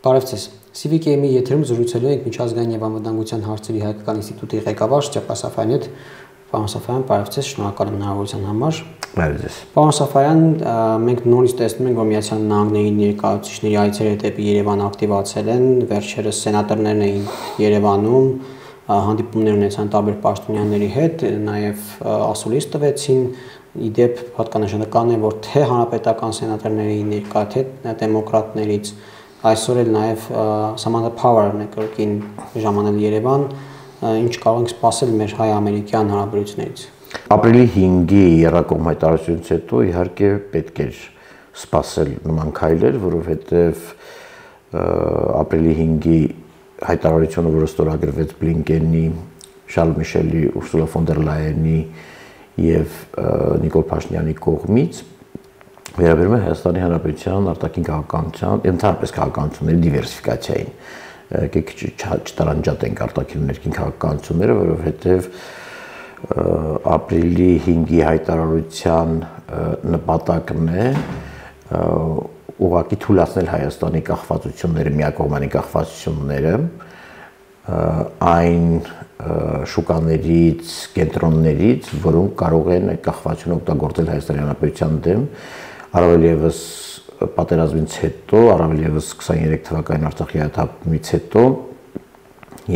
Բարև ձեզ։ CVK-ի եթերում զրուցելու ենք միջազգային եւ անվտանգության հարցերի հայկական ինստիտուտի ղեկավար Ստեփան Սաֆարյանի հետ։ Պարոն Սաֆարյան, բարև ձեզ, շնորհակալ եմ հնարավորության համար։ Բարև ձեզ։ Պարոն Սաֆարյան, մենք նորից տեսնում ենք, որ Միացյալ Նահանգների ներկայացուցիչների այցերը դեպի Երևան ակտիվացել են, վերջերս սենատորներն էին Երևանում, հանդիպումներ ունեցան տարբեր պաշտոնյաների հետ, նաև ասուլիս տվեցին իդեպ պատկանշական է որ թե հանրապետական սենատորների ներկա թե դեմոկրատներից այսօր էլ նաև Samantha Power նկարքին ժամանել Երևան, ինչ կարող ենք սպասել մեր հայ-ամերիկյան հարաբերություններից։ Ապրիլի 5-ի երակողմ հայտարարությունից հետո իհարկե պետք էր սպասել նման քայլեր, որովհետև ապրիլի 5-ի հայտարարությունը, որը ստորագրվեց Բլինկենի, Շարլ Միշելի, Ուրսուլա ֆոն դեր Լայենի եւ Նիկոլ Փաշինյանի կողմից, վերաբերում է Հայաստանի Հանրապետության արտաքին քաղաքականության, ընդհանրապես քաղաքականությունների դիվերսիֆիկացիային։ Եկեք չտարանջատենք արտաքին ու ներքին քաղաքականությունները, որովհետեւ ապրիլի 5-ի հայտարարության նպատակն է ուղակի թույլատրել Հայաստանի կախվածությունները, միակողմանի կախվածությունները այն շուկաներից, կենտրոններից, որոնք կարող են այդ կախվածությունը օգտագործել Հայաստանի Հանրապետության դեմ, առավել եւս պատերազմից հետո, առավել եւս 23 թվականի Արցախի հատապումից հետո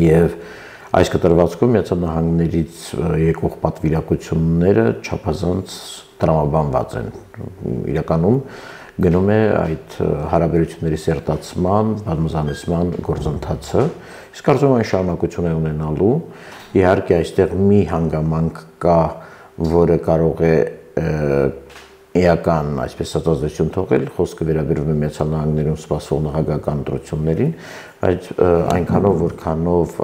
եւ այս կտրվածքում Միացյալ Նահանգներից եկող պատվիրակությունները չափազանց տրամաբանված են։ Իրականում գնում է այդ հարաբերությունների սերտացման, բազմազանեցման գործընթացը։ Իսկ կարծում եմ այն շարունակություն է ունենալու։ Իհարկե այստեղ մի հանգամանք կա, որը կարող է էական, այսպես ասած, թողել, խոսքը վերաբերում է Միացյալ Նահանգներում սպասվող նախագահական ընտրություններին, բայց այնքանով որքանով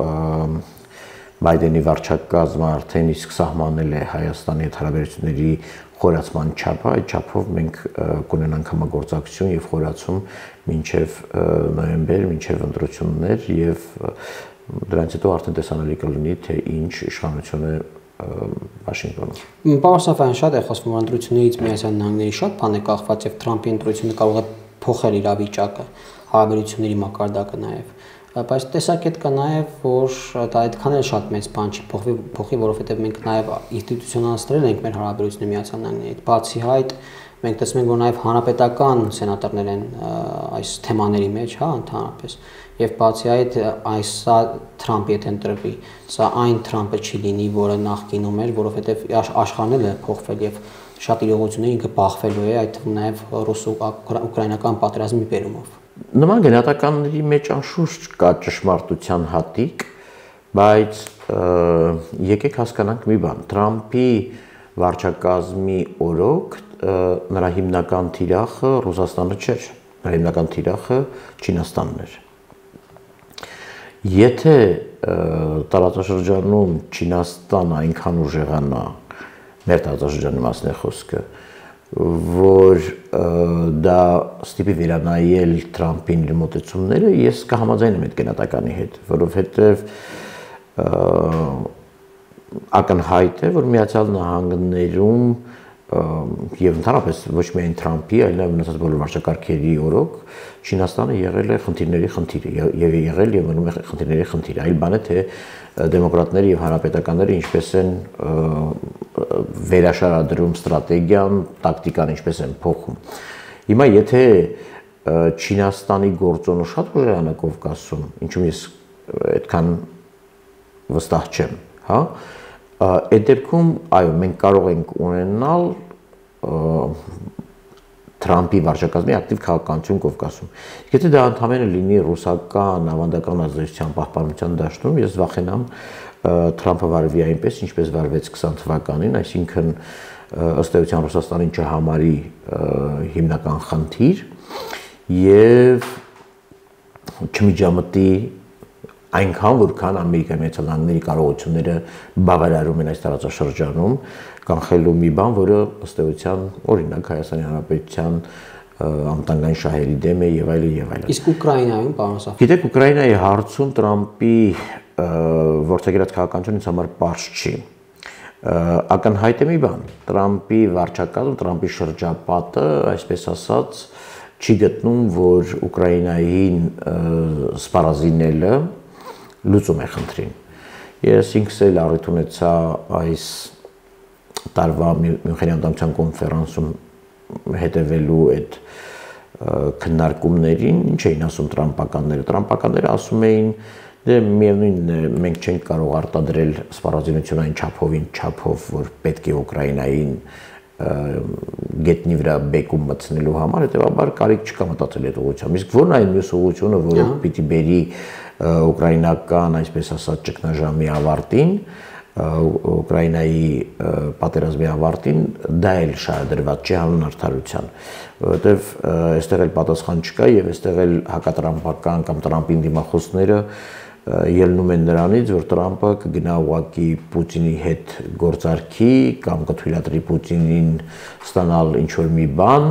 Բայդենի վարչակազմը արդեն իսկ սահմանել է Հայաստանի հետ հարաբերությունների խորացման չափը, այդ չափով մենք կունենանք համագործակցություն եւ խորացում մինչեւ նոյեմբեր, մինչեւ ընտրություններ եւ դրանից հետո արդեն տեսանելի կլինի թե ինչ իշխանություն է Վաշինգտոնում։ Պարոն Սաֆյան, շատ է խոսվում ընտրություններից Միացյալ Նահանգների շատ բան է կախված եւ Թրամփի ընտրությունը կարող է փոխել իրավիճակը, հարաբերությունների մակարդակը նաեւ բայց տեսակետ կա նաև որ դա այդքան էլ շատ մեծ բան չի փոխվի փոխի որովհետև մենք նաև ինստիտուցիոնալացրել ենք մեր հարաբերությունները միացյալ նահանգների բացի այդ մենք տեսնում ենք որ նաև հանրապետական սենատորներ են այս թեմաների մեջ հա ընդհանրապես եւ բացի այդ այս սա Թրամփի հետ ընտրվի սա այն Թրամփը չի լինի որը նախկինում էր որովհետև աշխարհն էլ է փոխվել եւ շատ իրողություններ ինքը բախվելու է այդ թվում նաև ռուս-ուկրաինական պատերազմի բերումով Նման գնահատականների մեջ անշուշտ կա ճշմարտության հատիկ, բայց եկեք հասկանանք մի բան. Թրամփի վարչակազմի օրոք նրա հիմնական թիրախը Ռուսաստանը չէր, նրա հիմնական թիրախը Չինաստանն էր։ Եթե տարածաշրջանում Չինաստանը այնքան ուժեղանա, մեր տարածաշրջանի մասն է խոսքը, որ դա ստիպի վերանայել Թրամփին իր մոտեցումները, ես կհամաձայնեմ այդ գնահատականի հետ, որովհետև ակնհայտ է, որ Միացյալ Նահանգներում եւ ընդհանրապես ոչ միայն Թրամփի, այլ նաեւ մնացած բոլոր վարչակարգերի օրոք Չինաստանը եղել է խնդիրների խնդիրը եւ եղել եւ մնում է խնդիրների խնդիրը։ Այլ բան է թե դեմոկրատները եւ հանրապետականները ինչպես են վերաշարադրում ստրատեգիան, տակտիկան ինչպես են փոխում։ Հիմա եթե Չինաստանի գործոնը շատ ուժեղանա Կովկասում, ինչու՞ ես այդքան վստահ չեմ, հա, Այդ դեպքում, այո, մենք կարող ենք ունենալ Թրամփի վարչակազմի ակտիվ քաղաքականություն Կովկասում։ Եթե դա ընդհանրապես լինի ռուսական ավանդական ազդեցության պահպանության դաշտում, ես վախենամ Թրամփը վարվի այնպես, ինչպես վարվեց 20 թվականին, այսինքն ըստ էության Ռուսաստանին չհամարի հիմնական խնդիր եւ չմիջամտի այնքան որքան Ամերիկայի Միացյալ Նահանգների կարողությունները բավարարում են այս տարածաշրջանում կանխելու մի բան, որը ըստ էության օրինակ Հայաստանի Հանրապետության անտանգային շահերի դեմ է եւ այլն եւ այլն։ Իսկ Ուկրաինայում, պարոն Սաֆ։ Գիտեք, Ուկրաինայի հարցում Տրամպի ворցեգրած քաղաքականությունից համար པարզ չի։ Ակնհայտ է մի բան, Տրամպի վարչակազմը, Տրամպի շրջապատը, այսպես ասած, չի գտնում, որ Ուկրաինային սպառազինելը լուծում է խնդրին։ Ես ինքս էլ առիթ ունեցա այս տարվա Մյունխենի անդամության կոնֆերանսում հետևելու այդ քննարկումներին, ինչ էին ասում տրամպականները։ Տրամպականները ասում էին, դե միևնույնն է, մենք չենք կարող արտադրել սպառազինությունային չափովին չափով, որ պետք է Ուկրաինային գետնի վրա բեկում մտցնելու համար, հետեւաբար կարիք չկա մտածել այդ ուղղությամբ։ Իսկ ո՞րն այն մյուս ուղղությունը, որը պիտի բերի ուկրաինական, այսպես ասած, ճգնաժամի ավարտին, Ուկրաինայի պատերազմի ավարտին դա էլ շահադրված չի հանուն արդարության, որովհետև այստեղ էլ պատասխան չկա եւ այստեղ էլ հակատրամպական կամ Տրամպին դիմախոսները ելնում են նրանից, որ Տրամպը կգնա ուղակի Պուտինի հետ գործարքի կամ կթույլատրի Պուտինին ստանալ ինչ որ մի բան,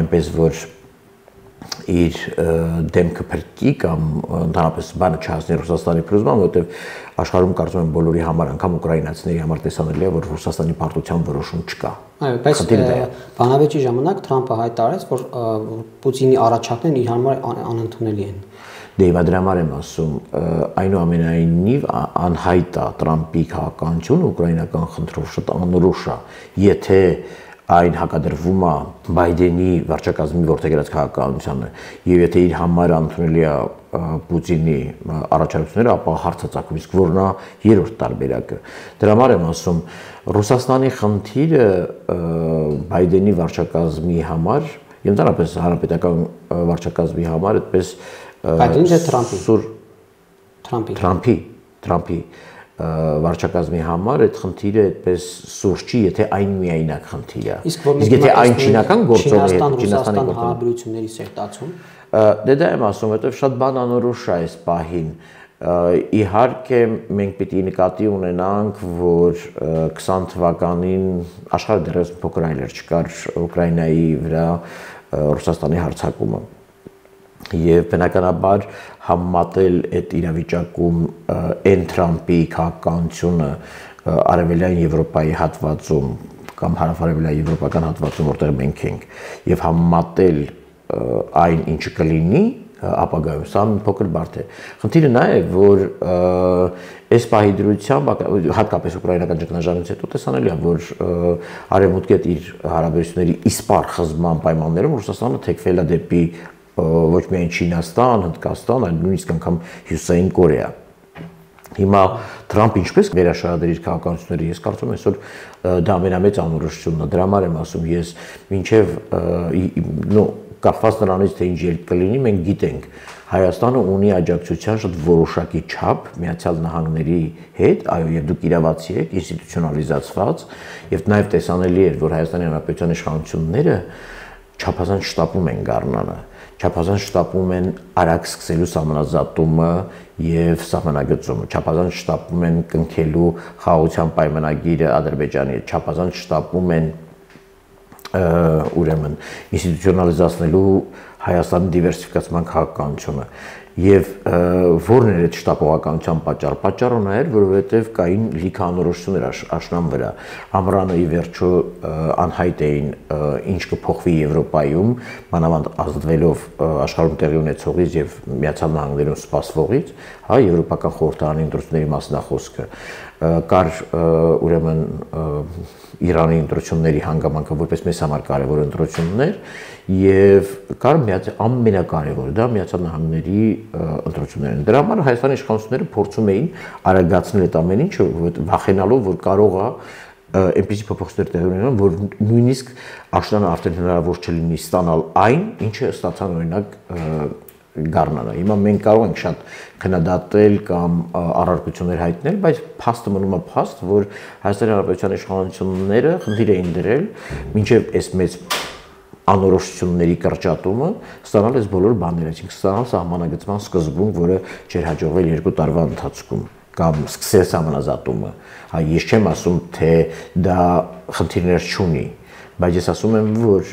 այնպես որ իր դեմքը փրկի կամ ընդհանրապես բանը չհասնի Ռուսաստանի փլուզման, որովհետև աշխարհում կարծում եմ բոլորի համար, անգամ ուկրաինացիների համար տեսանելի է, որ Ռուսաստանի պարտության որոշում չկա։ Այո, բայց բանավեճի ժամանակ Թրամփը հայտարարեց, որ Պուտինի առաջարկներն իր համար անընդունելի են դե հիմա դրա համար եմ ասում այնուամենայնիվ անհայտ է Տրամպի քաղաքականությունը ուկրաինական խնդրով շատ անորոշ է եթե այն հակադրվում է Բայդենի վարչակազմի ողջերած քաղաքականությանը եւ եթե իր համար ընդունելի է Պուտինի առաջարկությունները, ապա հարցը ցակում իսկ որնա երրորդ տարբերակը։ Դրա համար եմ ասում Ռուսաստանի խնդիրը Բայդենի վարչակազմի համար, ընդհանրապես հարաբերական վարչակազմի համար այդպես Բայդենի թե Թրամփի։ Սուր Թրամփի։ Թրամփի, Թրամփի վարչակազմի համար այդ խնդիրը այդպես սուրճ չի, եթե այն միայնակ խնդիր է։ Իսկ եթե այն չինական գործող է, Չինաստանի հարաբերությունների սերտացում։ Դե դա եմ ասում, որովհետև շատ բան անորոշ է այս պահին։ Իհարկե մենք պիտի նկատի ունենանք, որ 20 թվականին աշխարհը դեռևս փոքր այլեր չկար Ուկրաինայի վրա Ռուսաստանի հարձակումը եւ բնականաբար համատել այդ իրավիճակում այն Թրամփի քաղաքականությունը արևելյան Եվրոպայի հատվածում կամ հարավարևելյան եվրոպական հատվածում, որտեղ մենք ենք, եւ համատել այն ինչը կլինի ապագայում սա փոքր բարդ է։ Խնդիրը նա է, որ այս պահի դրությամբ հատկապես ուկրաինական ճգնաժամից հետո տեսանելի է, որ արևմուտքը իր հարաբերությունների իսպար խզման պայմաններում Ռուսաստանը թեքվել է դեպի ոչ միայն Չինաստան, Հնդկաստան, այլ նույնիսկ անգամ Հյուսային Կորեա։ Հիմա Թրամփ ինչպես վերաշարադրի իր քաղաքականությունները, ես կարծում եմ այսօր դա ամենամեծ անորոշությունն է։ Դրա համար եմ ասում, ես մինչև նո կախված նրանից թե ինչ ելք կլինի, մենք գիտենք Հայաստանը ունի աջակցության շատ որոշակի չափ Միացյալ Նահանգների հետ, այո, եւ դուք իրավացի եք, ինստիտուցիոնալիզացված, եւ նաեւ տեսանելի է, որ Հայաստանի Հանրապետության իշխանությունները չափազանց շտապում են գառնանը չափազանց շտապում են արագ սկսելու համանազատումը եւ սահմանագծումը, չափազանց շտապում են կնքելու խաղաղության պայմանագիրը Ադրբեջանի հետ, չափազանց շտապում են ուրեմն ինստիտուցիոնալիզացնելու Հայաստանի դիվերսիֆիկացման քաղաքականությունը եւ որն էր այդ շտապողականության պատճառը պատճառը նա էր որովհետեւ կային լիքը անորոշություններ աշնան վրա ամռանը ի վերջո անհայտ էին ինչ կփոխվի Եվրոպայում մանավանդ ազդվելով աշխարհում տեղի ունեցողից եւ Միացյալ Նահանգներում սպասվողից հա եվրոպական խորհրդարանի ընտրությունների մասնախոսքը կար ուրեմն Իրանի ընտրությունների հանգամանքը որպես մեզ համար կարևոր ընտրություններ եւ կար միած ամենակարևորը դա Միացյալ Նահանգների ընտրություններն են։ Դրա համար Հայաստանի իշխանությունները փորձում էին արագացնել այդ ամեն ինչը վախենալով որ կարող է այնպեսի փոփոխություններ տեղի ունենան, որ նույնիսկ աշնանը արդեն հնարավոր չլինի ստանալ այն, ինչը ստացան օրինակ գառնանը։ Հիմա մենք կարող ենք շատ քննադատել կամ առարկություններ հայտնել, բայց փաստը մնում է փաստ, որ Հայաստանի Հանրապետության իշխանությունները խնդիր էին դրել մինչև այս մեծ անորոշությունների կրճատումը ստանալ այս բոլոր բաները, այսինքն ստանալ սահմանագծման սկզբունք, որը չէր հաջողվել երկու տարվա ընթացքում կամ սկսել համանազատումը։ Հա ես չեմ ասում, թե դա խնդիրներ չունի, բայց ես ասում եմ, որ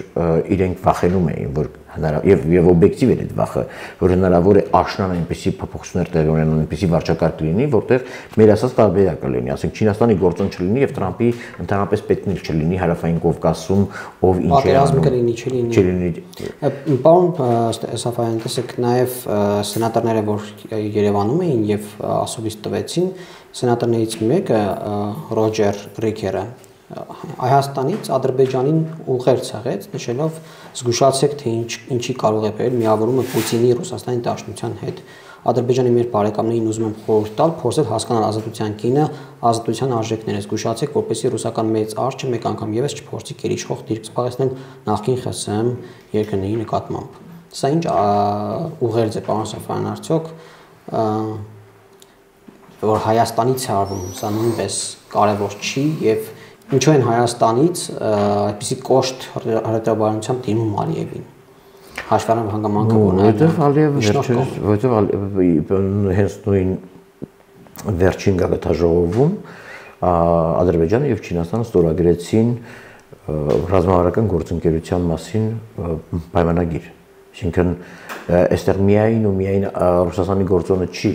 իրենք վախենում էին, որ հնարավոր եւ եւ օբյեկտիվ էր այդ վախը, որ հնարավոր է աշնան այնպեսի փոփոխություններ տեղի ունենան, այնպեսի վարչակարգ լինի, որտեղ մեր ասած տարբերակ կլինի, ասենք Չինաստանի գործոն չլինի եւ Տրամպի ընդհանրապես պետքն չլինի հարավային Կովկասում, ով ինչ է անում։ Պատերազմ կլինի, չլինի։ Չլինի։ Պարոն Սաֆարյան, տեսեք նաեւ սենատորները, որ Երևանում էին եւ ասուլիս տվեցին, սենատորներից մեկը Ռոջեր Ռիքերը Հայաստանից Ադրբեջանին ուղեր ցեղեց, նշելով զգուշացեք թե ինչ ինչի կարող է բերել միավորումը Պուտինի Ռուսաստանի Դաշնության հետ։ Ադրբեջանի մեր բարեկամներին ուզում եմ խորհուրդ տալ փորձել հասկանալ ազատության կինը, ազատության արժեքները, զգուշացեք, որպեսզի ռուսական մեծ արջը մեկ անգամ եւս չփորձի գերիշխող դիրք սպասել նախկին ԽՍՀՄ երկրների նկատմամբ։ Սա ինչ ուղերձ է պարոն Սաֆարյան արդյոք որ Հայաստանից է արվում, սա նույնպես կարևոր չի եւ ինչու են Հայաստանից այդպիսի կոշտ հրետաբարությամբ դիմում Ալիևին? Հաշվառան հանգամանքը որ որովհետեւ Ալիևը վերջերս որովհետեւ հենց նույն վերջին գագաթաժողովում Ադրբեջանը եւ Չինաստանը ստորագրեցին ռազմավարական գործընկերության մասին պայմանագիր։ Այսինքն այստեղ միայն ու միայն Ռուսաստանի գործոնը չի,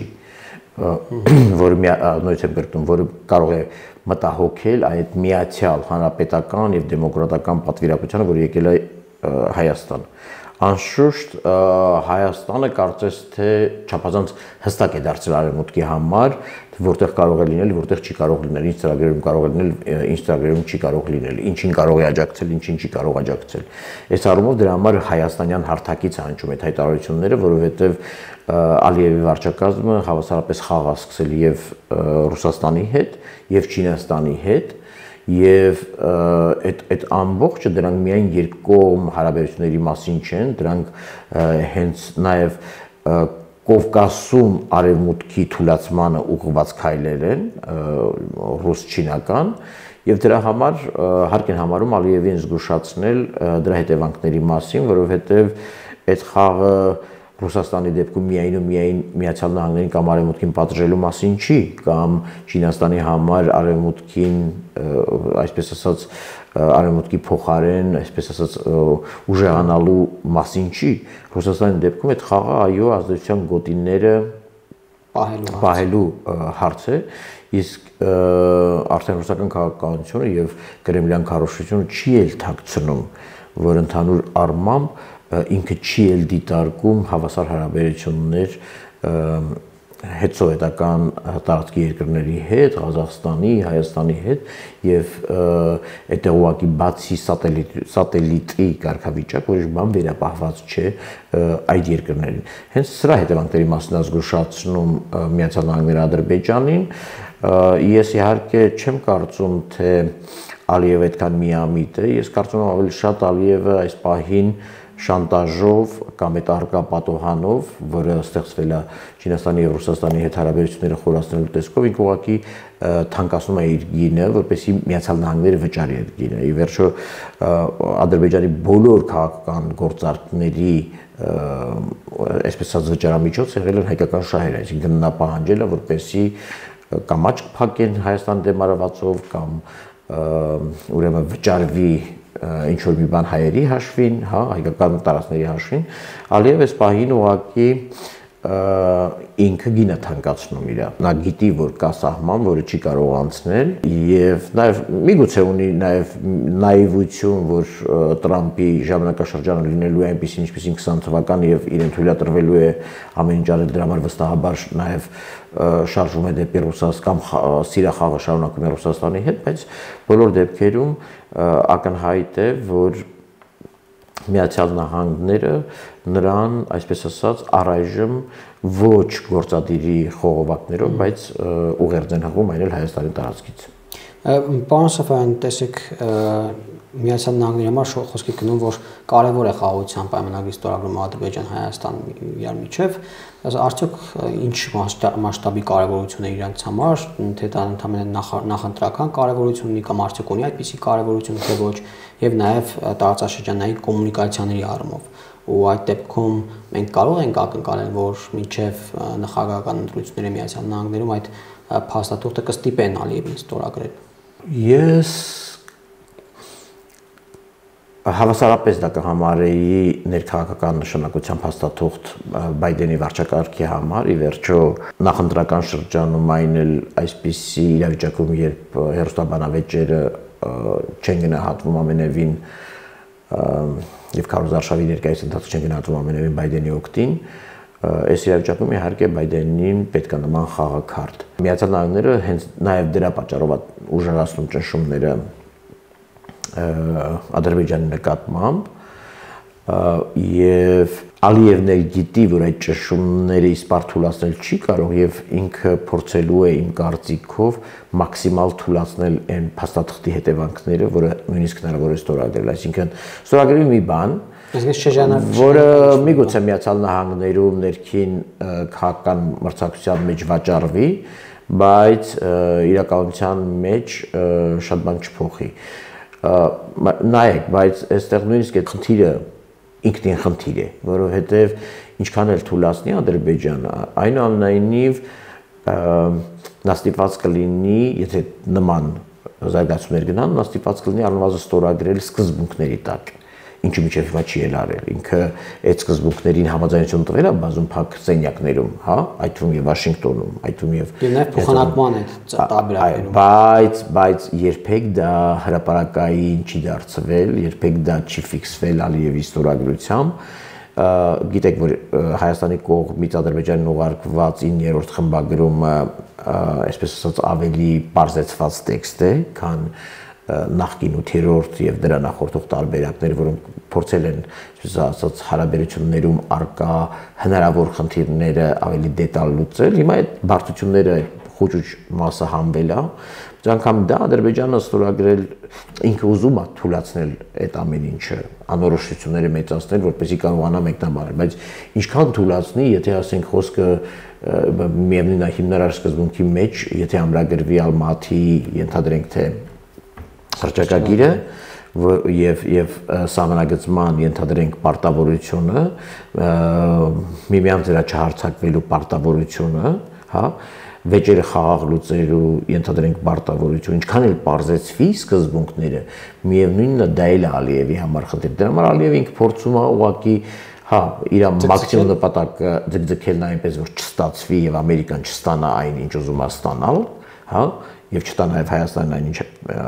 որը նույնիսկ եմ կրտում, որը կարող է մտահոգել այդ միացյալ հանրապետական եւ դեմոկրատական պատվիրակությանը, որ եկել է Հայաստան։ Անշուշտ Հայաստանը կարծես թե չափազանց հստակ է դարձել արևմուտքի համար, որտեղ կարող է լինել, որտեղ չի կարող լինել, ինչ ծրագրերում կարող է լինել, ինչ ծրագրերում չի կարող լինել, ինչին կարող է աջակցել, ինչին չի կարող աջակցել։ Այս առումով դրա համար հայաստանյան հարթակից հնչում այդ հայտարարությունները, որովհետև Ալիևի վարչակազմը հավասարապես խաղ է սկսել եւ Ռուսաստանի հետ եւ Չինաստանի հետ եւ այդ այդ ամբողջը դրանք միայն երկկողմ հարաբերությունների մասին չեն, դրանք հենց նաեւ Կովկասում արևմուտքի թուլացմանը ուղղված քայլեր են ռուս-չինական եւ դրա համար հարկ են համարում Ալիևին զգուշացնել դրա հետևանքների մասին, որովհետեւ այդ խաղը Ռուսաստանի դեպքում միայն ու միայն Միացյալ Նահանգներին կամ Արևմուտքին պատժելու մասին չի, կամ Չինաստանի համար Արևմուտքին, այսպես ասած, Արևմուտքի փոխարեն, այսպես ասած, ուժեղանալու մասին չի։ Ռուսաստանի դեպքում այդ խաղը այո ազդեցության գոտիները պահելու պահելու հարց է իսկ արդեն ռուսական քաղաքականությունը եւ կրեմլյան քարոշչությունը չի էլ թաքցնում որ ընդհանուր առմամբ ինքը չի էլ դիտարկում հավասար հարաբերություններ հետսովետական տարածքի երկրների հետ, Ղազախստանի, Հայաստանի հետ եւ այդ ուղակի բացի սատելիտ սատելիտի կարգավիճակ, որի բան վերապահված չէ այդ երկրներին։ Հենց սրա հետևանքների մասին ազգուշացնում Միացյալ Նահանգները Ադրբեջանին, ես իհարկե չեմ կարծում, թե Ալիևը այդքան միամիտ է, ես կարծում եմ ավելի շատ Ալիևը այս պահին շանտաժով կամ այդ արկա պատոհանով, որը ստեղծվել է Չինաստանի եւ Ռուսաստանի հետ հարաբերությունները խորացնելու տեսքով, ինք ուղղակի թանկացնում է իր գինը, որպեսզի Միացյալ Նահանգները վճարի այդ գինը։ Ի վերջո Ադրբեջանի բոլոր քաղաքական գործարքների այսպես ասած վճարամիջոց եղել են հայկական շահերը, այսինքն նա պահանջել է, որպեսզի կամ աչք փակեն Հայաստան դեմ արվածով կամ ուրեմն վճարվի ինչ որ մի բան հայերի հաշվին, հա, հայկական տարածքների հաշվին, Ալիև այս պահին ուղակի ինքը գինը թանկացնում իր։ Նա գիտի, որ կա սահման, որը չի կարող անցնել եւ նաեւ միգուցե ունի նաեւ նաիվություն, որ Տրամպի ժամանակաշրջանը լինելու է այնպեսին, ինչպեսին 20 թվականը եւ իրեն թույլատրվելու է ամեն ինչ անել դրա համար վստահաբար նաեւ շարժում է դեպի Ռուսաստան կամ սիրախաղը շարունակում է Ռուսաստանի հետ, բայց բոլոր դեպքերում ակնհայտ է, որ Միացյալ Նահանգները նրան, այսպես ասած, առայժմ ոչ գործադիրի խողովակներով, բայց ուղերձ են հղում այլ Հայաստանի տարածքից։ Պարոն Սաֆարյան, տեսեք Միացյալ Նահանգների համար խոսքի գնում, որ կարևոր է խաղաղության պայմանագրի ստորագրումը Ադրբեջան-Հայաստան իրար միջև, արդյոք ինչ մասշտաբի կարևորություն է իրանց համար, թե դա ընդհանրապես նախընտրական կարևորություն ունի կամ արդյոք ունի այդպիսի կարևորություն թե ոչ, եւ նաեւ տարածաշրջանային կոմունիկացիաների առումով ու այդ դեպքում մենք կարող ենք ակնկալել, որ միջև նախագահական ընտրությունները Միացյալ Նահանգներում այդ փաստաթուղթը կստիպեն Ալիևին ստորագրել։ Ես Հավասարապես դա կհամարեի ներքաղաքական նշանակության փաստաթուղթ Բայդենի վարչակարգի համար։ Ի վերջո նախընտրական շրջանում այն էլ այսպիսի իրավիճակում, երբ հերոստաբանավեճերը չեն գնահատվում ամենևին եւ Քարոզ Արշավի ներկայիս ընթացք չեն գնահատվում ամենևին Բայդենի օկտին, այս իրավիճակում իհարկե Բայդենին պետք է նման խաղակարդ։ Միացյալ Նահանգները հենց նաև դրա պատճառով ուժեղացնում ճնշումները Ադրբեջանի նկատմամբ եւ Ալիևն էլ գիտի, որ այդ ճշումները իսպար թույլատրել չի կարող եւ ինքը փորձելու է իմ կարծիքով մաքսիմալ թույլատրել այն փաստաթղթի հետևանքները, որը նույնիսկ հնարավոր է ստորագրել, այսինքն ստորագրի մի բան, Այսինքն շրջանառ որը միգուցե Միացյալ Նահանգներում ներքին քաղաքական մրցակցության մեջ վաճառվի, բայց իրականության մեջ շատ բան չփոխի։ Նայեք, բայց այստեղ նույնիսկ այդ խնդիրը ինքնին խնդիր է, որովհետև ինչքան էլ թույլատնի Ադրբեջանը, այնուամենայնիվ նա ստիպված կլինի, եթե նման զարգացումներ գնան, նա ստիպված կլինի առնվազն ստորագրել սկզբունքների տակ ինչը միջև հիմա չի էլ արել։ Ինքը այդ սկզբունքներին համաձայնություն տվել է բազում փակ սենյակներում, հա, այդ թվում եւ Վաշինգտոնում, այդ թվում եւ Եվ նաեւ փոխանակման է տարբերակներում։ Բայց բայց երբեք դա հրաապարակային չի դարձվել, երբեք դա չի ֆիքսվել Ալիևի ստորագրությամբ գիտեք որ Հայաստանի կողմից Ադրբեջանին ուղարկված 9-րդ խմբագրումը այսպես ասած ավելի բարձեցված տեքստ է, քան նախկին 8-րդ եւ դրա նախորդող տարբերակներ, որոնք փորձել են, ասած, հարաբերություններում արկա հնարավոր խնդիրները ավելի դետալ լուծել։ Հիմա այդ բարդությունները խոճուճ մասը հանվել է, անգամ դա Ադրբեջանը ստորագրել ինքը ուզում է թույլաtsնել այդ ամեն ինչը, անորոշությունները մեծացնել, որպեսզի կարողանա մեկնաբանել, բայց ինչքան թույլաtsնի, եթե ասենք խոսքը միևնույն է հիմնարար սկզբունքի մեջ, եթե ամրագրվի Ալմաթի, ենթադրենք թե սրճակագիրը եւ եւ սահմանագծման ենթադրենք պարտավորությունը միմյանց դրա չհարցակվելու պարտավորությունը, հա, վեճերը խաղաղ լուծելու ենթադրենք պարտավորություն, ինչքան էլ parzեցվի սկզբունքները, միևնույնն է դա էլ Ալիևի համար խնդիր։ Դրա համար Ալիևը ինքը փորձում է ուղղակի հա, իր մաքսիմում նպատակը ձգձգելն այնպես որ չստացվի եւ Ամերիկան չստանա այն, ինչ ուզում է ստանալ, հա, եւ չտա նաեւ Հայաստանն այնինչ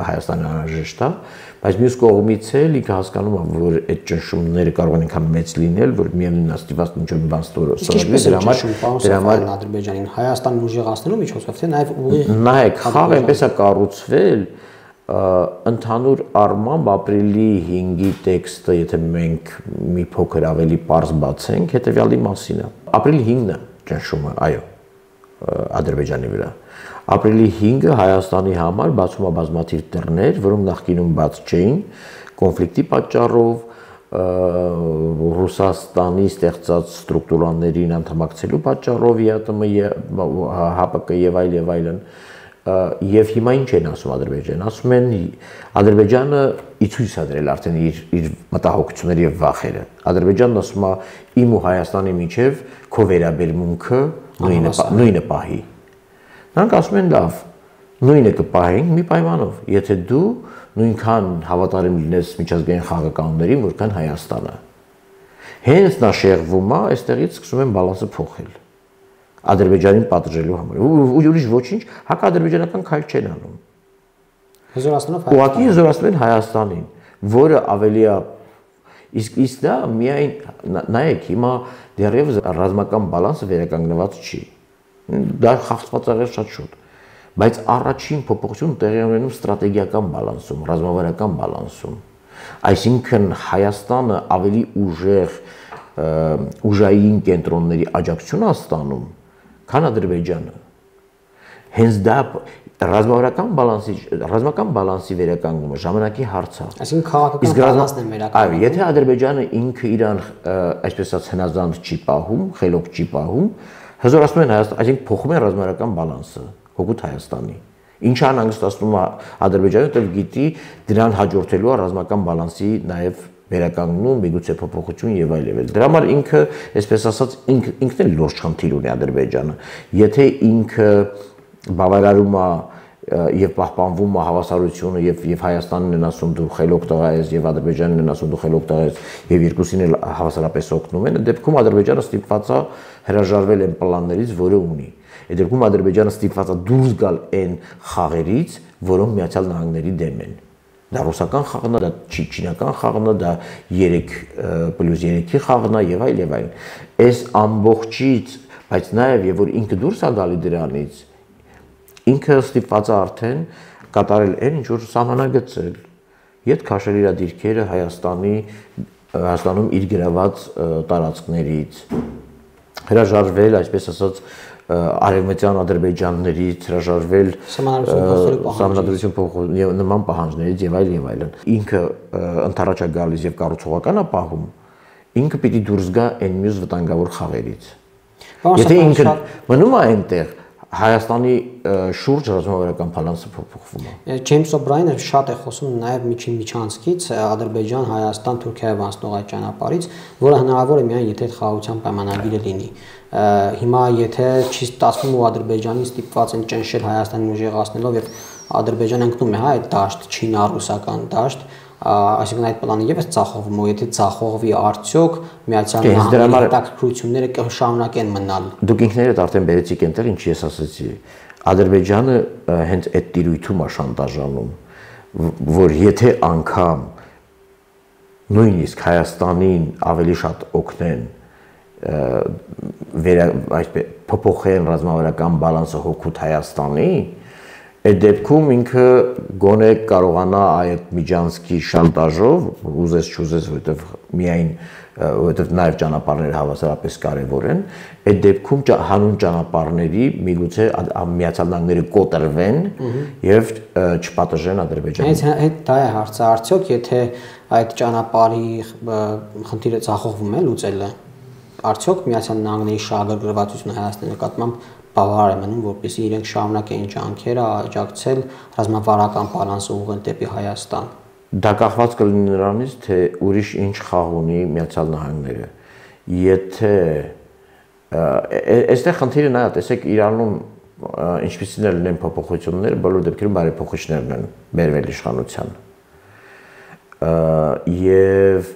Հայաստանը անհրաժեշտ է, բայց մյուս կողմից էլ ինքը հասկանում է, որ այդ ճնշումները կարող են այնքան մեծ լինել, որ միևնույն աստիված ինչ որ բան ստորագրի դրա համար դրա համար Ադրբեջանին Հայաստանն ուժեղացնելու միջոցով թե նաեւ ուղի նայեք խաղը այնպես է կառուցվել ընդհանուր առմամբ ապրիլի 5-ի տեքստը, եթե մենք մի փոքր ավելի པարզ բացենք, հետեւյալի մասին է։ Ապրիլի 5-ն է ճնշումը, այո, Ադրբեջանի վրա Ապրիլի 5-ը Հայաստանի համար բացում է բազմաթիվ դռներ, որոնք նախկինում բաց չէին կոնֆլիկտի պատճառով, Ռուսաստանի ստեղծած ստրուկտուրաներին անդամակցելու պատճառով ԵԱՏՄ, ՀԱՊԿ եւ այլ եւ այլն եւ հիմա ինչ են ասում Ադրբեջանը ասում են Ադրբեջանը իցույց է դրել արդեն իր իր մտահոգությունները եւ վախերը Ադրբեջանն ասում է իմ ու Հայաստանի միջև քո վերաբերմունքը նույնը նույնը պահի Նրանք ասում են լավ, նույնը կպահենք մի պայմանով, եթե դու նույնքան հավատարիմ լինես միջազգային խաղականներին, որքան Հայաստանը։ Հենց նա շեղվում է, այստեղից սկսում են բալանսը փոխել։ Ադրբեջանին պատժելու համար։ Ու ուրիշ ոչինչ հակադրբեջանական քայլ չեն անում։ Հզորացնելով Հայաստանը։ Ուղղակի հզորացնել Հայաստանին, որը ավելի է իսկ իսկ դա միայն նայեք հիմա դեռևս ռազմական բալանսը վերականգնված չի դա խախտված եղել շատ շուտ բայց առաջին փոփոխությունը տեղի ունենում ստրատեգիական բալանսում, ռազմավարական բալանսում։ Այսինքն Հայաստանը ավելի ուժեղ ուժային կենտրոնների աջակցություն է ստանում, քան Ադրբեջանը։ Հենց դա ռազմավարական բալանսի ռազմական բալանսի վերականգնումը ժամանակի հարց է։ Այսինքն քաղաքական բալանսն է վերականգնում։ Այո, եթե Ադրբեջանը ինքը իրան այսպես ասած հնազանդ չի պահում, խելոք չի պահում, հզորացնում են Հայաստան, այսինքն փոխում են ռազմական բալանսը հոգուտ Հայաստանի։ Ինչը անհանգստացնում է Ադրբեջանը, որտեղ գիտի դրան հաջորդելու է ռազմական բալանսի նաև վերականգնում, միգուցե փոփոխություն եւ այլ եւ այլ։ Դրա համար ինքը, այսպես ասած, ինք, ինքն էլ լուրջ խնդիր ունի Ադրբեջանը։ Եթե ինքը բավարարում է եւ պահպանվում է հավասարությունը եւ եւ Հայաստանն են ասում դու խելոք տղա ես եւ Ադրբեջանն են ասում դու խելոք տղա ես եւ երկուսին էլ հավասարապես օգնում են, դեպքում Ադրբեջանը ստիպված է հրաժարվել այն պլաններից, որը ունի։ Այդ դեպքում Ադրբեջանը ստիպված է դուրս գալ այն խաղերից, որոնք Միացյալ Նահանգների դեմ են դա ռուսական խաղն է, դա չինական խաղն է, դա 3+3-ի խաղն է եւ այլ եւ այլ։ Այս ամբողջից, բայց նաեւ եւ որ ինքը դուրս է գալի դրանից, ինքը ստիպված է արդեն կատարել այն ինչ որ սահմանագծել իդ քաշել իր դիրքերը Հայաստանի Հայաստանում իր գրաված տարածքներից հրաժարվել, այսպես ասած, արևմտյան ադրբեջաններից հրաժարվել սահմանադրություն փոխել եւ նման պահանջներից եւ այլ եւ այլն ինքը ընթառաջ է գալիս եւ կառուցողական է պահում ինքը պիտի դուրս գա այն մյուս վտանգավոր խաղերից եթե ինքը մնում է այնտեղ Հայաստանի շուրջ ռազմավարական բալանսը փոփոխվում է։ Ջեյմս Օբրայնը շատ է խոսում նաև միջին միջանցքից Ադրբեջան, Հայաստան, Թուրքիայով անցնող այդ ճանապարհից, որը հնարավոր է միայն եթե խաղաղության պայմանագիրը լինի։ Հիմա եթե չի ստացվում ու Ադրբեջանի ստիպված են ճնշել Հայաստանին ուժեղացնելով եւ Ադրբեջանը ընկնում է հա այդ դաշտ, չինա-ռուսական դաշտ, այսինքն այդ պլանը եւս ցախողվում ու եթե ցախողվի արդյոք միացյալ նահանգների հետաքրքրությունները կշարունակեն մնալ դուք ինքներդ արդեն բերեցիք այնտեղ ինչ ես ասացի ադրբեջանը հենց այդ տիրույթում է շանտաժանում որ եթե անգամ նույնիսկ հայաստանին ավելի շատ օգնեն վեր այսպես փոփոխեն ռազմավարական բալանսը հոգուտ Հայաստանի, Այդ դեպքում ինքը գոնե կարողանա այդ Միջանցքի շանտաժով ուզես չուզես, որովհետև միայն որովհետև նաև ճանապարհները հավասարապես կարևոր են, այդ դեպքում հանուն ճանապարհների միգուցե միացյալ նահանգները կոտրվեն եւ չպատժեն Ադրբեջանին։ Հենց այդ դա է հարցը, արդյոք եթե այդ ճանապարհի խնդիրը ցախողվում է լուծելը, արդյոք միացյալ նահանգների շահագրգռվածությունը Հայաստանի նկատմամբ բավարար է մնում, որպեսզի իրենք շարունակեն ջանքերը աջակցել ռազմավարական բալանսը ուղղել դեպի Հայաստան։ Դա կախված կլինի նրանից, թե ուրիշ ինչ խաղ ունի Միացյալ Նահանգները։ Եթե այստեղ խնդիրը նա է, տեսեք Իրանում ինչպիսին են լինեն փոփոխությունները, բոլոր դեպքերում բարեփոխիչներն են բերվել իշխանության։ Եվ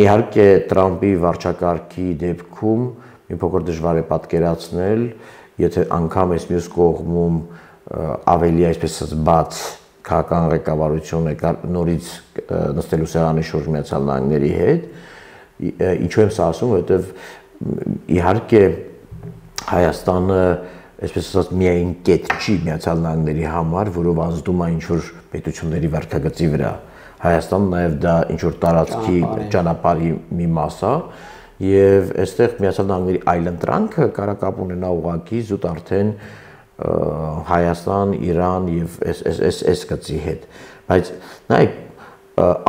իհարկե Տրամպի վարչակարգի դեպքում մի փոքր դժվար է պատկերացնել, եթե անգամ այս մյուս կողմում ավելի այսպես բաց քաղաքական ղեկավարություն է նորից նստելու սեղանի շուրջ միացյալ նահանգների հետ ինչու եմ սա ասում որովհետև իհարկե Հայաստանը այսպես ասած միայն կետ չի միացյալ նահանգների համար որով ազդում է ինչ որ պետությունների վարկագծի վրա Հայաստանը նաև դա ինչ որ տարածքի ճանապարհի մի մաս է եւ այստեղ Միացյալ Նահանգների այլընտրանքը կարակապ ունենա ուղակի զուտ արդեն Հայաստան, Իրան եւ այս այս այս այս գծի հետ։ Բայց նայեք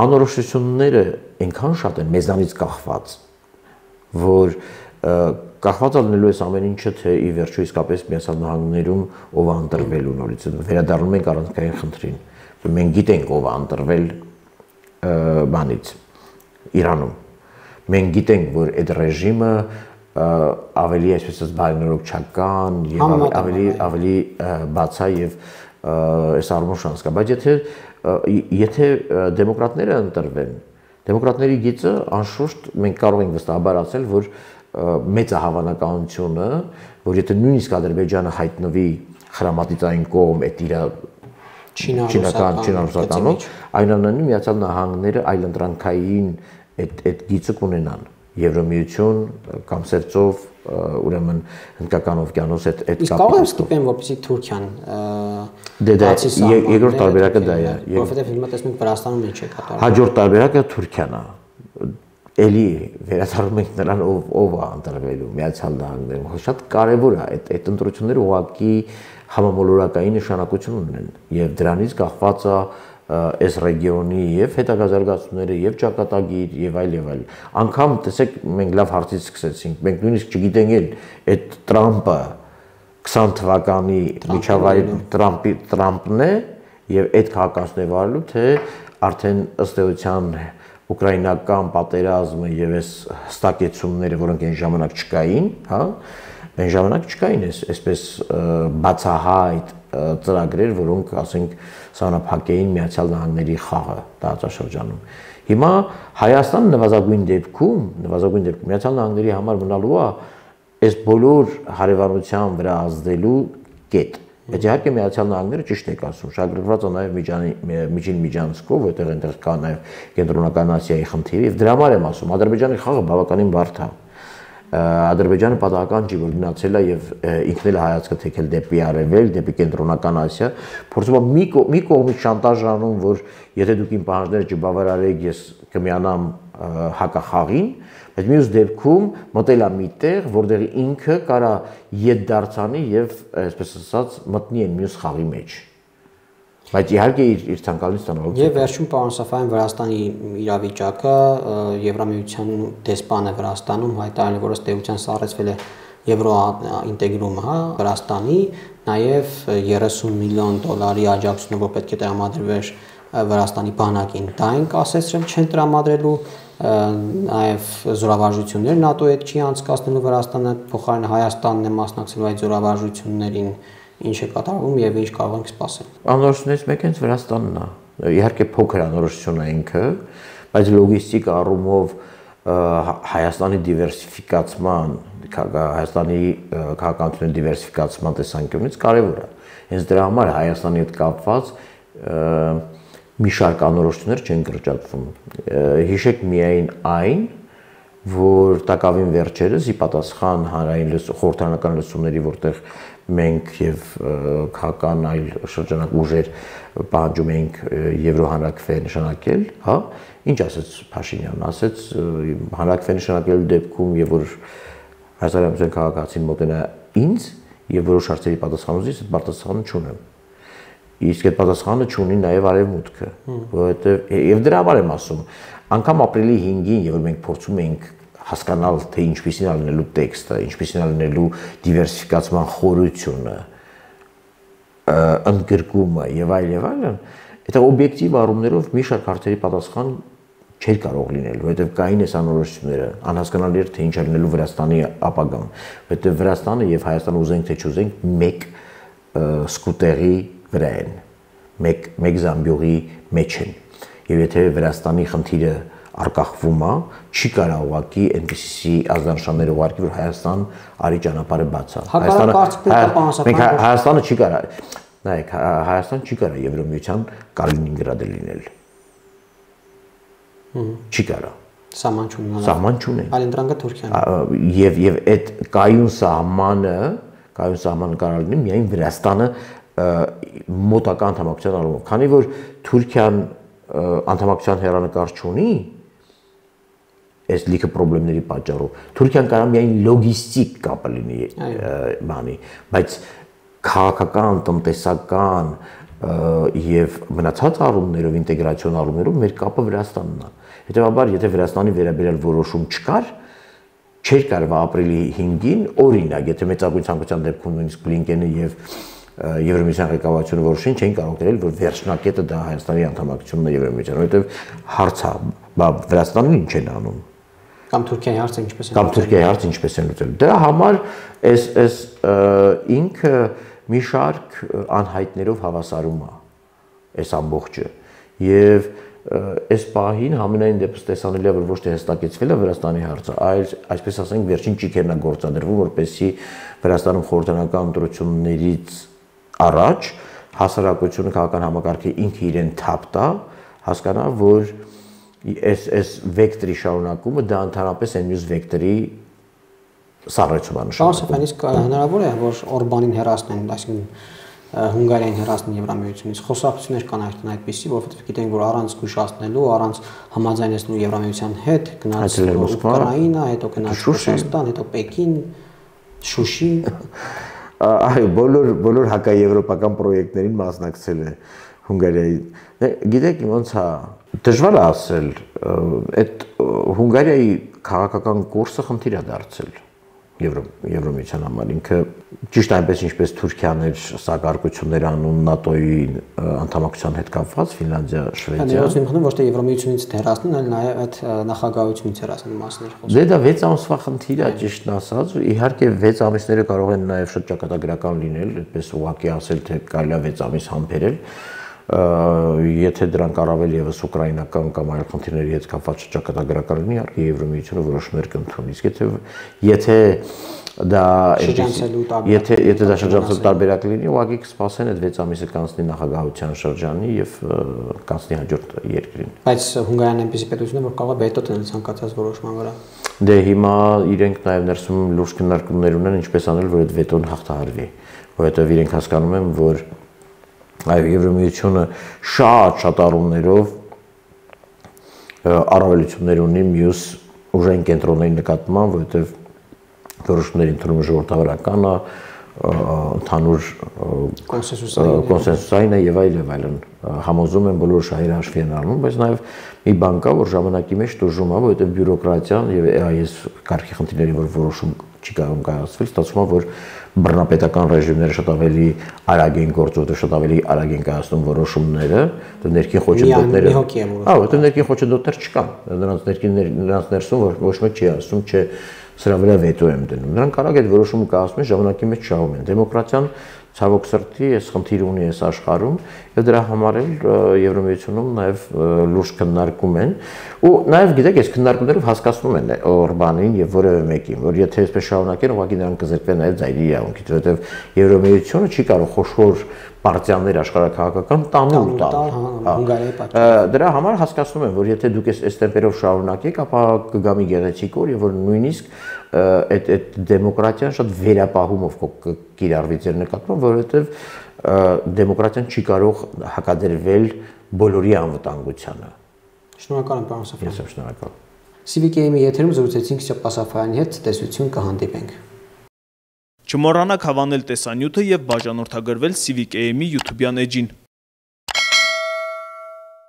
անորոշությունները այնքան շատ են մեզանից կախված, որ կախված լինելու է ամեն ինչը թե ի վերջո իսկապես Միացյալ Նահանգներում ով է ընտրվելու նորից վերադառնում ենք առանցքային խնդրին։ Մենք գիտենք ով է ընտրվել բանից Իրանում մենք գիտենք, որ այդ ռեժիմը ավելի այսպես բարենորոգչական եւ ավելի ավելի բացա եւ այս առումով շանս կա, բայց եթե եթե դեմոկրատները ընտրվեն, դեմոկրատների գիծը անշուշտ մենք կարող ենք վստահաբար ասել, որ մեծ է հավանականությունը, որ եթե նույնիսկ Ադրբեջանը հայտնվի խրամատիցային կողմ այդ իր չինական չինարուսականով, այնուամենայնիվ Միացյալ Նահանգները այլընտրանքային այդ այդ գիծը կունենան Եվրոմիություն կամ սերծով ուրեմն հնդկական օվկիանոս այդ այդ կապը կարող եմ ստիպեն որպեսի Թուրքիան դե դա երկրորդ տարբերակը դա է որովհետև հիմա տեսնում Վրաստանում ինչ է կատարվում հաջորդ տարբերակը Թուրքիան է էլի վերադառնում ենք նրան ով ով է ընտրվելու միացյալ նահանգներում շատ կարևոր է այդ այդ ընտրությունները ուղղակի համամոլորակային նշանակություն ունեն եւ դրանից կախված է այս ռեգիոնի եւ հետագա զարգացումները եւ ճակատագիր եւ այլ եւ այլ։ Անկամ տեսեք մենք լավ հարցից սկսեցինք։ Մենք նույնիսկ չգիտենք էլ այդ Տրամպը 20 թվականի միջավայր Տրամպի Տրամպն է եւ այդ քաղաքացիներ վարելու թե արդեն ըստ էության ուկրաինական պատերազմը եւ այս հստակեցումները, որոնք այն ժամանակ չկային, հա, այն ժամանակ չկային այս այսպես բացահայտ ծրագրեր, որոնք, ասենք, սանափակեին Միացյալ Նահանգների խաղը տարածաշրջանում։ Հիմա Հայաստանը նվազագույն դեպքում, նվազագույն դեպքում Միացյալ Նահանգների համար մնալու է այս բոլոր հարևանության վրա ազդելու կետ։ Այդ իհարկե Միացյալ Նահանգները ճիշտ է ասում, շագրված է նաև միջանի միջին միջանցքով, որտեղ այնտեղ կա նաև կենտրոնական Ասիայի խնդիրը, եւ դրա համար եմ ասում, Ադրբեջանի խաղը բավականին բարդ է Ադրբեջանը պատահական չի որ գնացել է եւ ինքն էլ հայացքը թեքել դեպի արևել, դեպի կենտրոնական Ասիա, փորձում է մի մի կողմից շանտաժ անում, որ եթե դուք իմ պահանջները չբավարարեք, ես կմիանամ հակախաղին, բայց մյուս դեպքում մտել է միտեղ, որտեղ ինքը կարա յետ դարձանի եւ այսպես ասած մտնի այն մյուս խաղի մեջ բայց իհարկե իր իր ցանկալի ստանալու Եվ վերջում պարոն Սաֆարյան Վրաստանի իրավիճակը Եվրամիության դեսպանը Վրաստանում հայտարարել որ ըստ էության սառեցվել է եվրո ինտեգրումը, հա, Վրաստանի, նաև 30 միլիոն դոլարի աջակցությունը, որ պետք է տրամադրվեր Վրաստանի բանակին։ Դա են կասեցրել չեն տրամադրելու նաև զորավարժություններ ՆԱՏՕ-ի հետ չի անցկացնելու Վրաստանը, փոխարենը Հայաստանն է մասնակցելու այդ զորավարժություններին ինչ է կատարվում եւ ինչ կարող ենք սպասել։ Անորոշությունից մեկը հենց Վրաստանն է։ Իհարկե փոքր անորոշություն է ինքը, բայց լոգիստիկ առումով Հայաստանի դիվերսիֆիկացման, Հայաստանի քաղաքականության դիվերսիֆիկացման տեսանկյունից կարևոր է։ Հենց դրա համար Հայաստանի հետ կապված մի շարք անորոշություններ չեն կրճատվում։ Հիշեք միայն այն, որ տակավին վերջերս ի պատասխան հանրային խորհրդանական լսումների, որտեղ մենք եւ քաղաքական այլ շրջանակ ուժեր պահանջում ենք Եվրոհանրակվե նշանակել, հա, ինչ ասեց Փաշինյանն, ասեց հանրակվե նշանակելու դեպքում եւ որ հայաստանյան քաղաքացին մոտենա ինձ եւ որոշ հարցերի պատասխանուց պատասխանը չունեմ իսկ այդ պատասխանը չունի նաև արևմուտքը, որովհետև եւ դրա համար եմ ասում, անգամ ապրիլի 5-ին, երբ մենք փորձում ենք հասկանալ թե ինչպեսին է լինելու տեքստը, ինչպեսին է լինելու դիվերսիֆիկացման խորությունը, ընդգրկումը եւ այլ եւ այլն, այդ օբյեկտիվ առումներով մի շարք հարցերի պատասխան չէր կարող լինել, որովհետև կային այս անորոշությունները, անհասկանալի էր թե ինչ է լինելու Վրաստանի ապագան, որովհետև Վրաստանը եւ Հայաստանը ուզենք թե չուզենք մեկ սկուտերի վրա են, մեկ մեկ զամբյուղի մեջ են։ Եվ եթե Վրաստանի խնդիրը արկախվում է, չի կարա ուղակի այնպեսի ազդանշաններ ուղարկի, որ Հայաստան արի ճանապարհը բաց է։ Հայաստանը Հայաստանը չի կարա։ Նայեք, Հայաստան չի կարա Եվրոմիության Կալինինգրադը լինել։ Չի կարա։ Սահման չունենա։ Սահման չունեն։ Այլ ընդրանքը Թուրքիան Եվ եւ այդ կայուն սահմանը, կայուն սահմանը կարող լինի միայն Վրաստանը մոտական անդամակցության առումով, քանի որ Թուրքիան անդամակցության հերանեկար չունի, այս լիքը խնդիրների պատճառով։ Թուրքիան կարող միայն լոգիստիկ կապը լինի բանի, բայց քաղաքական, տնտեսական եւ մնացած առումներով ինտեգրացիոն առումներով մեր կապը Վրաստանն է։ Հետևաբար, եթե Վրաստանի վերաբերյալ որոշում չկար, չէր կարող ապրիլի 5-ին օրինակ, եթե մեծագույն ցանկության դեպքում նույնիսկ Բլինկենը եւ Եվրոմիության ղեկավարությունը որոշին չէին կարող դնել, որ վերջնակետը դա Հայաստանի անդամակցությունն է Եվրոմիության, որովհետեւ հարցը, բա Վրաստանն ինչ են անում կամ Թուրքիայի հարցը ինչպես են կամ Թուրքիայի հարցը ինչպես են լուծել։ Դրա համար այս այս ինքը մի շարք անհայտներով հավասարում է այս ամբողջը։ Եվ այս պահին համենայն դեպս տեսանելի է որ ոչ թե հստակեցվել է Վրաստանի հարցը, այլ այսպես ասենք վերջին ճիքերն է գործադրվում, որպեսզի Վրաստանում խորհրդանական ընտրություններից առաջ հասարակությունը քաղաքական համակարգը ինքը իրեն թափ տա, հասկանա, որ այս այս վեկտորի շարունակումը դա ընդհանրապես այն մյուս վեկտորի սառեցում է Պարոն իսկ հնարավոր է որ Օրբանին հերացնեն, այսինքն Հունգարիային հերացնեն Եվրամիությունից։ Խոսակցություններ կան այդտեղ այդպեսի, որովհետև գիտենք, որ առանց զգուշացնելու, առանց համաձայնեցնելու Եվրամիության հետ գնացել Ուկրաինա, հետո գնաց Ռուսաստան, հետո Պեկին, Շուշի այո, բոլոր բոլոր հակաեվրոպական պրոյեկտներին մասնակցել է Հունգարիայի։ Գիտեք ոնց է, դժվար է ասել, այդ Հունգարիայի քաղաքական կուրսը խնդիր է դարձել Եվրոմիության համար ինքը ճիշտ այնպես ինչպես Թուրքիան էր սակարկություններ անում ՆԱՏՕ-ի անդամակցության հետ կապված Ֆինլանդիա, Շվեդիա։ Հա, ես մտնում ոչ թե Եվրոմիությունից դերասնեն, այլ նաև այդ նախագահությունից դերասնու մասներ խոսում։ Դե դա 6 ամսվա խնդիր է, ճիշտն ասած, իհարկե 6 ամիսները կարող են նաև շրջակատագրական լինել, այդպես ուղղակի ասել թե կարելի է 6 ամիս համբերել եթե դրանք առավել եւս ուկրաինական կամ այլ խնդիրների հետ կապված շրջակայական լինի, իհարկե Եվրոմիությունը որոշումներ կընդունի։ Իսկ եթե եթե դա եթե եթե դա շրջանցելու տարբերակ լինի, ուղղակի կսպասեն այդ 6 ամիսը կանցնի նախագահության շրջանի եւ կանցնի հաջորդ երկրին։ Բայց Հունգարիան այնպեսի պետություն է, որ կարող է վետո տնել ցանկացած որոշման վրա։ Դե հիմա իրենք նաեւ ներսում լուրջ քննարկումներ ունեն ինչպես անել, որ այդ վետոն հաղթահարվի, որովհետեւ իրենք հասկանում են, որ այո Եվրոմիությունը շատ շատ առումներով առավելություններ ունի մյուս ուժային կենտրոնների նկատմամբ, որովհետև որոշումների ընդունումը ժողովրդավարական է, ընդհանուր կոնսենսուսային է եւ այլ եւ այլն համոզում են բոլոր շահերը հաշվի են առնում, բայց նաեւ մի բան կա, որ ժամանակի մեջ դժում է, որովհետեւ բյուրոկրատիան եւ այս կարգի խնդիրների որ որոշում չի կարող կայացվել, ստացվում է, որ բռնապետական ռեժիմները շատ ավելի արագ են գործում, շատ ավելի արագ են կայացնում որոշումները, դեռ ներքին խոչընդոտները։ Հա, որտեղ ներքին խոչընդոտներ չկան։ Նրանց ներքին նրանց ներսում ոչ մեկ չի ասում, չէ, սրա վրա վետո եմ դնում։ Նրանք արագ այդ որոշումը կայացնում են ժամանակի մեջ շահում են։ Դեմոկրատիան ցավոք սրտի այս խնդիրը ունի այս աշխարհում եւ դրա համար էլ Եվրոմիությունում նաեւ լուրջ քննարկում են ու նաեւ գիտեք այս քննարկումներով հասկացնում են Օրբանին եւ որևէ մեկին որ եթե այսպես շարունակեն ուղղակի նրանք կզրկվեն նաեւ ձայնի իրավունքից որովհետեւ Եվրոմիությունը չի կարող խոշոր պարտիաներ աշխարհակահաղական տանուլ տալ։ հա, Հունգարիայի պատճառով։ Դրա համար հասկացնում եմ, որ եթե դուք այս տեմպերով շարունակեք, ապա կգա մի գեղեցիկ օր, եւ որ նույնիսկ այդ այդ դեմոկրատիան շատ վերապահումով կիրառվի ձեր նկատմամբ, որովհետեւ դեմոկրատիան չի կարող հակադրվել բոլորի անվտանգությանը։ Շնորհակալ եմ, պարոն Սաֆյան։ Ես եմ շնորհակալ։ CVK-ի եթերում զրուցեցինք Սեփ Սաֆյանի հետ, տեսություն կհանդիպենք։ Չմոռանաք հավանել տեսանյութը եւ բաժանորդագրվել Civic AM-ի YouTube-յան էջին։